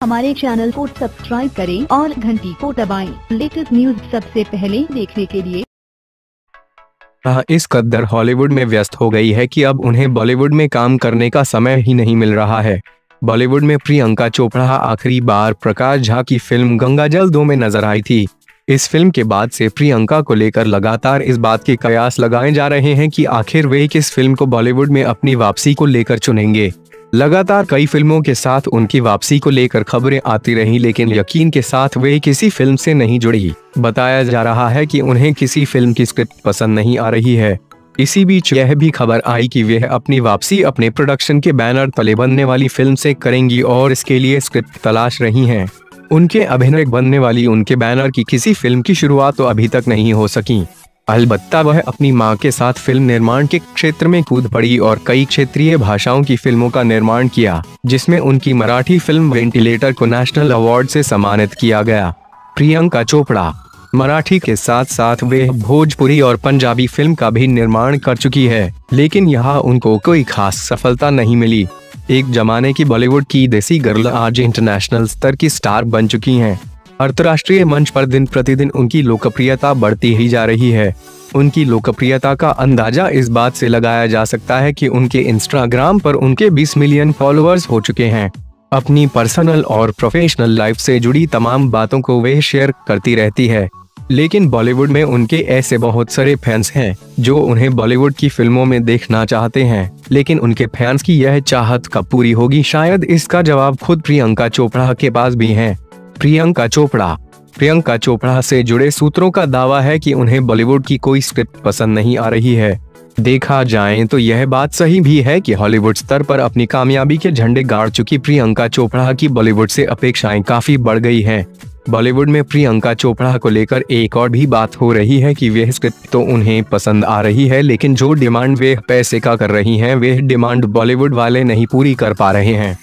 हमारे चैनल को सब्सक्राइब करें और घंटी को दबाएँ। लेटेस्ट न्यूज़ सबसे पहले देखने के लिए। वह इस कद्दर हॉलीवुड में व्यस्त हो गई है कि अब उन्हें बॉलीवुड में काम करने का समय ही नहीं मिल रहा है। बॉलीवुड में प्रियंका चोपड़ा, आखिरी बार प्रकाश झा की फ़िल्म गंगा जल दो में नज़र आई थी। इस फ़िल्म के बाद से प्रियंका को लेकर लगातार इस बात के कयास लगाए जा रहे हैं कि आखिर वे किस फ़िल्म को बॉलीवुड में अपनी वापसी को लेकर चुनेंगे। लगातार कई फ़िल्मों के साथ उनकी वापसी को लेकर खबरें आती रही, लेकिन यकीन के साथ वे किसी फ़िल्म से नहीं जुड़ी। बताया जा रहा है कि उन्हें किसी फ़िल्म की स्क्रिप्ट पसंद नहीं आ रही है। इसी बीच यह भी खबर आई कि वे अपनी वापसी अपने प्रोडक्शन के बैनर तले बनने वाली फ़िल्म से करेंगी और इसके लिए स्क्रिप्ट तलाश रही हैं। उनके अभिनय बनने वाली उनके बैनर की किसी फ़िल्म की शुरुआत तो अभी तक नहीं हो सकी। अलबत्ता वह अपनी माँ के साथ फ़िल्म निर्माण के क्षेत्र में कूद पड़ी और कई क्षेत्रीय भाषाओं की फ़िल्मों का निर्माण किया, जिसमें उनकी मराठी फ़िल्म वेंटिलेटर को नेशनल अवार्ड से सम्मानित किया गया। प्रियंका चोपड़ा, मराठी के साथ साथ वे भोजपुरी और पंजाबी फ़िल्म का भी निर्माण कर चुकी है, लेकिन यहाँ उनको कोई खास सफलता नहीं मिली। एक जमाने की बॉलीवुड की देसी गर्ल आज इंटरनेशनल स्तर की स्टार बन चुकी हैं। अंतर्राष्ट्रीय मंच पर दिन प्रतिदिन उनकी लोकप्रियता बढ़ती ही जा रही है। उनकी लोकप्रियता का अंदाज़ा इस बात से लगाया जा सकता है कि उनके इंस्टाग्राम पर उनके 20 मिलियन फॉलोअर्स हो चुके हैं। अपनी पर्सनल और प्रोफेशनल लाइफ से जुड़ी तमाम बातों को वे शेयर करती रहती है। लेकिन बॉलीवुड में उनके ऐसे बहुत सारे फैंस हैं, जो उन्हें बॉलीवुड की फ़िल्मों में देखना चाहते हैं। लेकिन उनके फैंस की यह चाहत कब पूरी होगी? शायद इसका जवाब खुद प्रियंका चोपड़ा के पास भी है। प्रियंका चोपड़ा। प्रियंका चोपड़ा से जुड़े सूत्रों का दावा है कि उन्हें बॉलीवुड की कोई स्क्रिप्ट पसंद नहीं आ रही है। देखा जाए तो यह बात सही भी है कि हॉलीवुड स्तर पर अपनी कामयाबी के झंडे गाड़ चुकी प्रियंका चोपड़ा की बॉलीवुड से अपेक्षाएँ काफ़ी बढ़ गई हैं। बॉलीवुड में प्रियंका चोपड़ा को लेकर एक और भी बात हो रही है कि वह स्क्रिप्ट तो उन्हें पसंद आ रही है, लेकिन जो डिमांड वे पैसे का कर रही हैं वे डिमांड बॉलीवुड वाले नहीं पूरी कर पा रहे हैं।